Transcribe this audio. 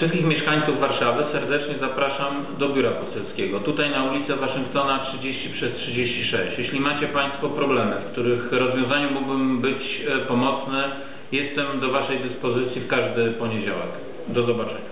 Wszystkich mieszkańców Warszawy serdecznie zapraszam do biura poselskiego. Tutaj na ulicę Waszyngtona 30 przez 36. Jeśli macie Państwo problemy, w których rozwiązaniu mógłbym być e, pomocny, jestem do Waszej dyspozycji w każdy poniedziałek. Do zobaczenia.